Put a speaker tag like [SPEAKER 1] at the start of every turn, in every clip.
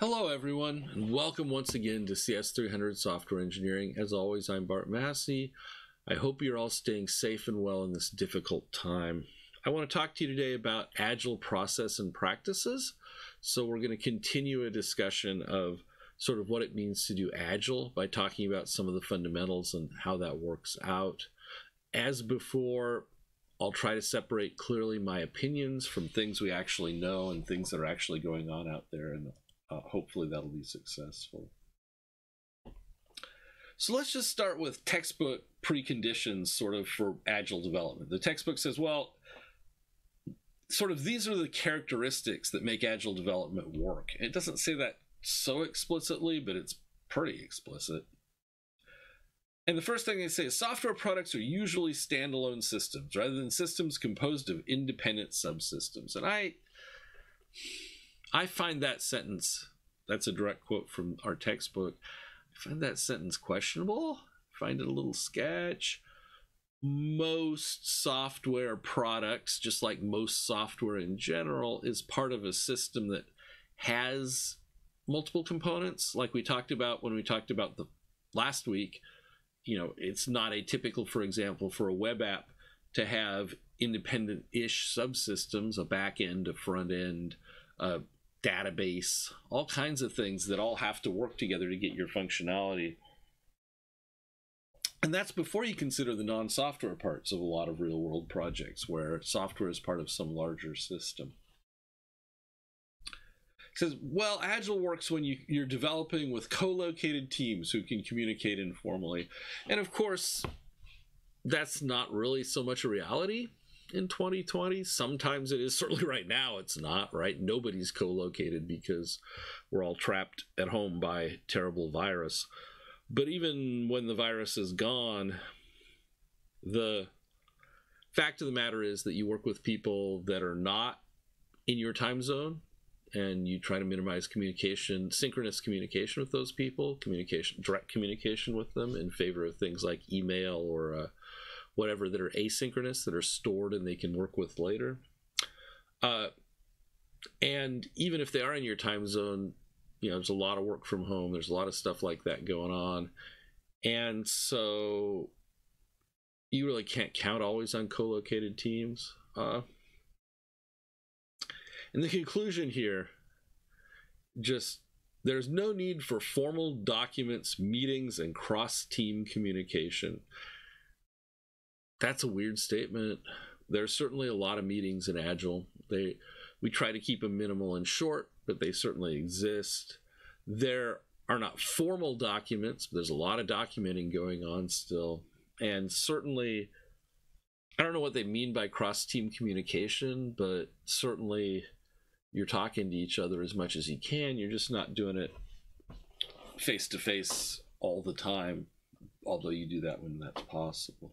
[SPEAKER 1] Hello, everyone, and welcome once again to CS300 Software Engineering. As always, I'm Bart Massey. I hope you're all staying safe and well in this difficult time. I want to talk to you today about agile process and practices. So, we're going to continue a discussion of sort of what it means to do agile by talking about some of the fundamentals and how that works out. As before, I'll try to separate clearly my opinions from things we actually know and things that are actually going on out there and uh, hopefully that'll be successful. So let's just start with textbook preconditions sort of for agile development. The textbook says, well, sort of these are the characteristics that make agile development work. It doesn't say that so explicitly, but it's pretty explicit. And the first thing they say is software products are usually standalone systems rather than systems composed of independent subsystems. And I I find that sentence, that's a direct quote from our textbook, I find that sentence questionable. I find it a little sketch. Most software products, just like most software in general, is part of a system that has multiple components. Like we talked about when we talked about the last week, you know, it's not atypical, for example, for a web app to have independent ish subsystems, a back end, a front end, a database, all kinds of things that all have to work together to get your functionality. And that's before you consider the non software parts of a lot of real world projects where software is part of some larger system. It says, well, Agile works when you, you're developing with co located teams who can communicate informally. And of course, that's not really so much a reality in 2020. Sometimes it is. Certainly right now it's not, right? Nobody's co-located because we're all trapped at home by terrible virus. But even when the virus is gone, the fact of the matter is that you work with people that are not in your time zone and you try to minimize communication, synchronous communication with those people, communication, direct communication with them in favor of things like email or uh, whatever that are asynchronous that are stored and they can work with later. Uh, and even if they are in your time zone, you know, there's a lot of work from home. There's a lot of stuff like that going on. And so you really can't count always on co-located teams. Uh, and the conclusion here, just there's no need for formal documents, meetings, and cross-team communication that's a weird statement. There's certainly a lot of meetings in Agile. They we try to keep them minimal and short, but they certainly exist. There are not formal documents, but there's a lot of documenting going on still. And certainly I don't know what they mean by cross team communication, but certainly you're talking to each other as much as you can. You're just not doing it face to face all the time, although you do that when that's possible.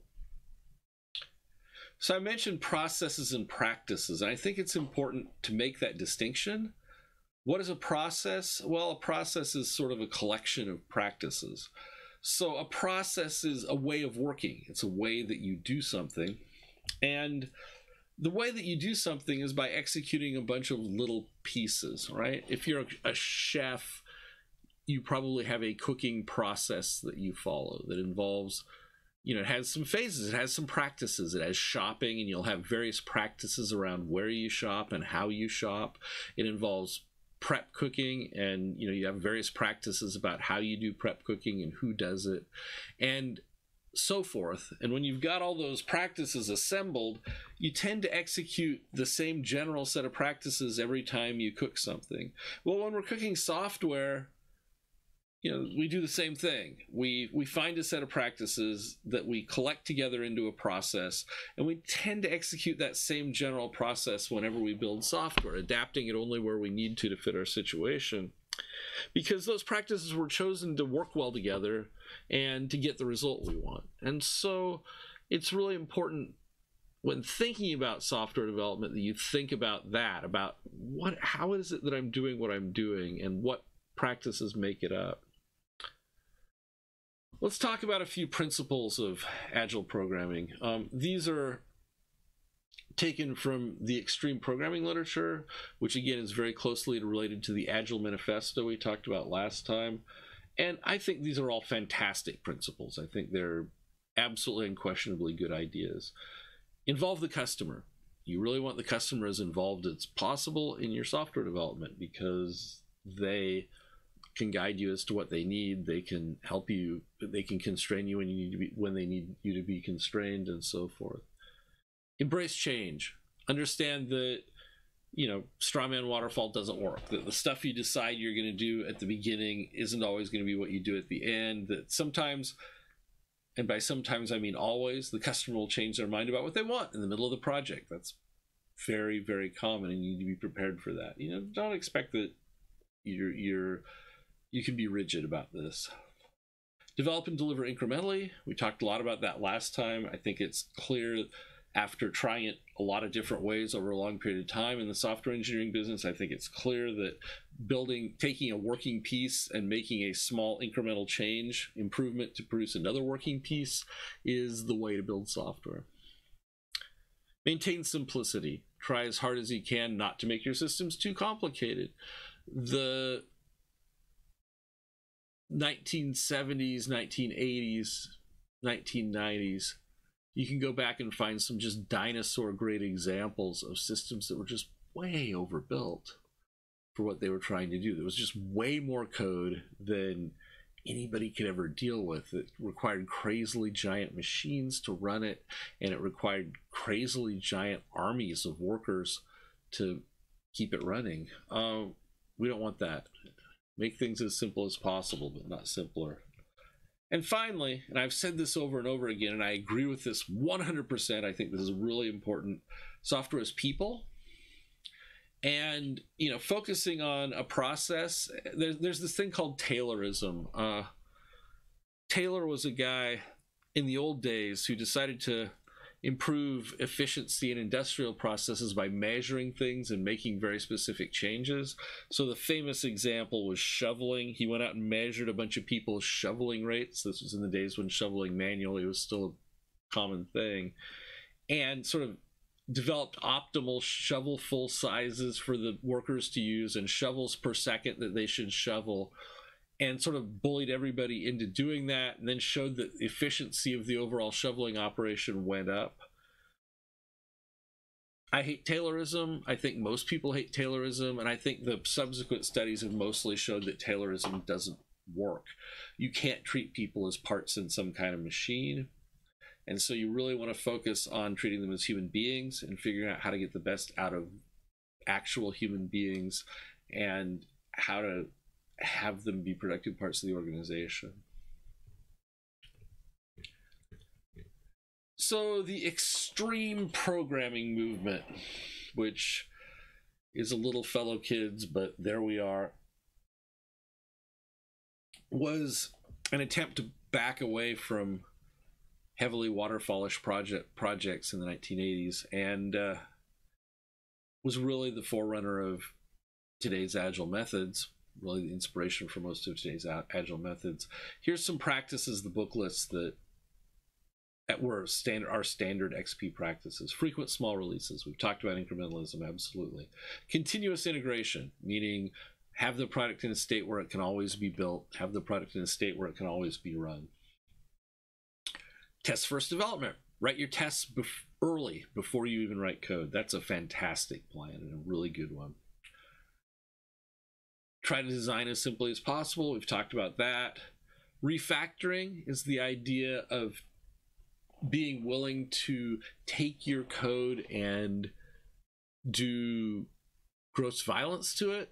[SPEAKER 1] So I mentioned processes and practices, and I think it's important to make that distinction. What is a process? Well, a process is sort of a collection of practices. So a process is a way of working. It's a way that you do something. And the way that you do something is by executing a bunch of little pieces, right? If you're a chef, you probably have a cooking process that you follow that involves you know, it has some phases, it has some practices, it has shopping, and you'll have various practices around where you shop and how you shop. It involves prep cooking, and you know, you have various practices about how you do prep cooking and who does it, and so forth. And when you've got all those practices assembled, you tend to execute the same general set of practices every time you cook something. Well, when we're cooking software, you know we do the same thing. We we find a set of practices that we collect together into a process and we tend to execute that same general process whenever we build software adapting it only where we need to to fit our situation. Because those practices were chosen to work well together and to get the result we want. And so it's really important when thinking about software development that you think about that about what how is it that i'm doing what i'm doing and what practices make it up Let's talk about a few principles of agile programming. Um, these are taken from the extreme programming literature, which again is very closely related to the Agile Manifesto we talked about last time. And I think these are all fantastic principles. I think they're absolutely unquestionably good ideas. Involve the customer. You really want the customer as involved as possible in your software development because they can guide you as to what they need. They can help you. They can constrain you when you need to be when they need you to be constrained, and so forth. Embrace change. Understand that you know strawman waterfall doesn't work. That the stuff you decide you're going to do at the beginning isn't always going to be what you do at the end. That sometimes. And by sometimes I mean always, the customer will change their mind about what they want in the middle of the project. That's very, very common, and you need to be prepared for that. You know, don't expect that you're you're you can be rigid about this. Develop and deliver incrementally. We talked a lot about that last time. I think it's clear after trying it a lot of different ways over a long period of time in the software engineering business, I think it's clear that building, taking a working piece and making a small incremental change, improvement to produce another working piece is the way to build software. Maintain simplicity. Try as hard as you can not to make your systems too complicated. The 1970s, 1980s, 1990s, you can go back and find some just dinosaur great examples of systems that were just way overbuilt for what they were trying to do. There was just way more code than anybody could ever deal with. It required crazily giant machines to run it, and it required crazily giant armies of workers to keep it running. Uh, we don't want that. Make things as simple as possible, but not simpler. And finally, and I've said this over and over again, and I agree with this 100%. I think this is really important. Software is people. And, you know, focusing on a process, there's, there's this thing called Taylorism. Uh, Taylor was a guy in the old days who decided to improve efficiency in industrial processes by measuring things and making very specific changes. So the famous example was shoveling. He went out and measured a bunch of people's shoveling rates. This was in the days when shoveling manually was still a common thing. And sort of developed optimal shovelful sizes for the workers to use and shovels per second that they should shovel and sort of bullied everybody into doing that and then showed that the efficiency of the overall shoveling operation went up. I hate Taylorism. I think most people hate Taylorism, and I think the subsequent studies have mostly showed that Taylorism doesn't work. You can't treat people as parts in some kind of machine. And so you really want to focus on treating them as human beings and figuring out how to get the best out of actual human beings and how to have them be productive parts of the organization. So, the extreme programming movement, which is a little fellow kids, but there we are, was an attempt to back away from heavily waterfallish project projects in the 1980s and uh, was really the forerunner of today's agile methods really the inspiration for most of today's agile methods. Here's some practices, the book lists that that were standard our standard XP practices. Frequent small releases. We've talked about incrementalism, absolutely. Continuous integration, meaning have the product in a state where it can always be built, have the product in a state where it can always be run. Test first development. Write your tests bef- early before you even write code. That's a fantastic plan and a really good one try to design as simply as possible. We've talked about that. Refactoring is the idea of being willing to take your code and do gross violence to it,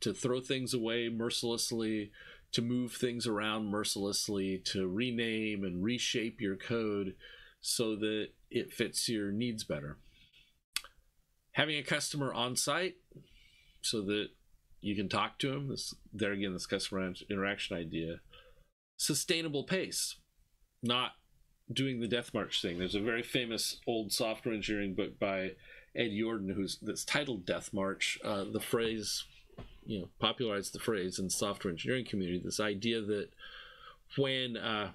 [SPEAKER 1] to throw things away mercilessly, to move things around mercilessly, to rename and reshape your code so that it fits your needs better. Having a customer on site so that you can talk to them. This there again, this customer interaction idea. Sustainable pace, not doing the death march thing. There's a very famous old software engineering book by Ed Yourdon who's that's titled Death March. Uh, the phrase, you know, popularized the phrase in the software engineering community. This idea that when uh,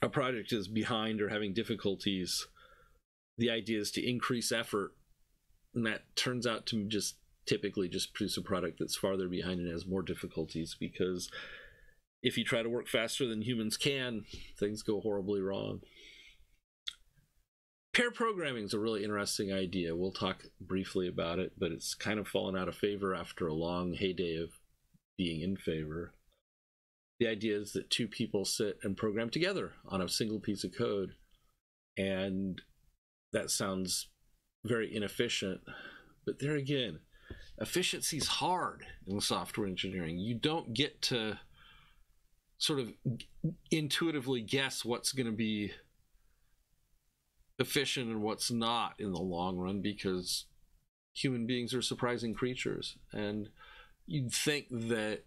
[SPEAKER 1] a project is behind or having difficulties, the idea is to increase effort, and that turns out to just typically just produce a product that's farther behind and has more difficulties because if you try to work faster than humans can, things go horribly wrong. Pair programming is a really interesting idea. We'll talk briefly about it, but it's kind of fallen out of favor after a long heyday of being in favor. The idea is that two people sit and program together on a single piece of code, and that sounds very inefficient. But there again, efficiency is hard in software engineering. You don't get to sort of intuitively guess what's going to be efficient and what's not in the long run because human beings are surprising creatures and you'd think that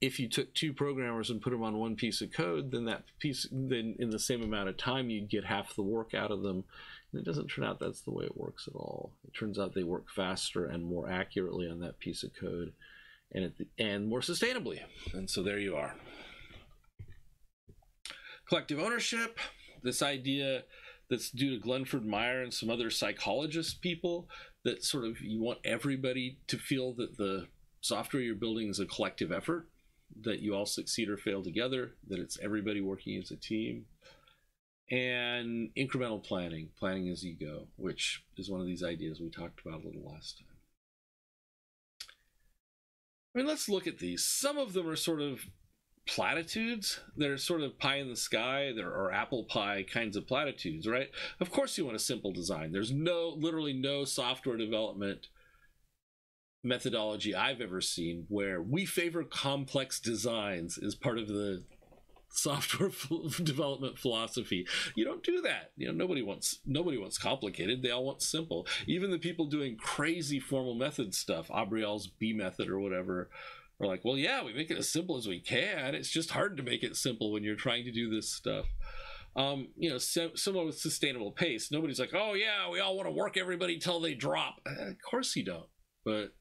[SPEAKER 1] if you took two programmers and put them on one piece of code then that piece then in the same amount of time you'd get half the work out of them. And it doesn't turn out that's the way it works at all. It turns out they work faster and more accurately on that piece of code and the, and more sustainably. And so there you are. Collective ownership this idea that's due to Glenford Meyer and some other psychologist people that sort of you want everybody to feel that the software you're building is a collective effort, that you all succeed or fail together, that it's everybody working as a team. And incremental planning, planning as you go, which is one of these ideas we talked about a little last time. I mean, let's look at these. Some of them are sort of platitudes they're sort of pie in the sky there are apple pie kinds of platitudes right of course you want a simple design there's no literally no software development methodology i've ever seen where we favor complex designs as part of the software development philosophy you don't do that you know nobody wants nobody wants complicated they all want simple even the people doing crazy formal method stuff Abrial's b method or whatever we're like, well, yeah, we make it as simple as we can. It's just hard to make it simple when you're trying to do this stuff. Um, you know, sim- similar with sustainable pace. Nobody's like, oh yeah, we all want to work everybody till they drop. Uh, of course you don't. But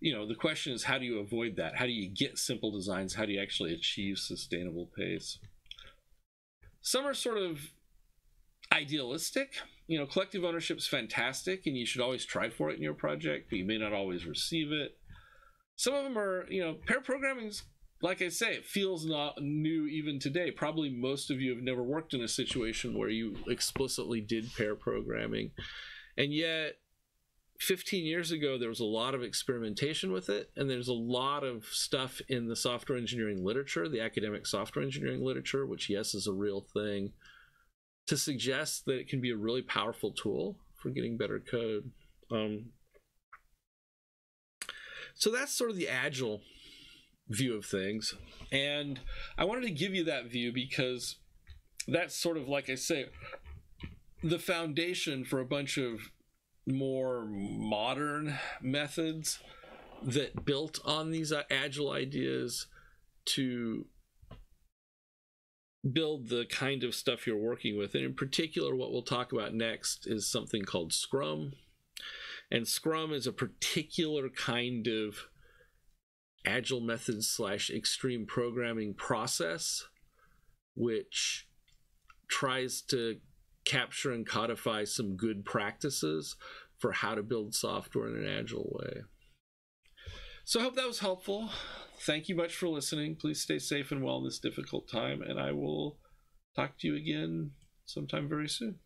[SPEAKER 1] you know, the question is, how do you avoid that? How do you get simple designs? How do you actually achieve sustainable pace? Some are sort of idealistic. You know, collective ownership is fantastic, and you should always try for it in your project, but you may not always receive it. Some of them are, you know, pair programming is like I say, it feels not new even today. Probably most of you have never worked in a situation where you explicitly did pair programming. And yet, 15 years ago, there was a lot of experimentation with it, and there's a lot of stuff in the software engineering literature, the academic software engineering literature, which, yes, is a real thing, to suggest that it can be a really powerful tool for getting better code. Um, so that's sort of the agile view of things. And I wanted to give you that view because that's sort of like I say, the foundation for a bunch of more modern methods that built on these uh, agile ideas to build the kind of stuff you're working with. And in particular, what we'll talk about next is something called Scrum, and Scrum is a particular kind of agile method slash extreme programming process, which tries to capture and codify some good practices for how to build software in an agile way. So I hope that was helpful. Thank you much for listening. Please stay safe and well in this difficult time, and I will talk to you again sometime very soon.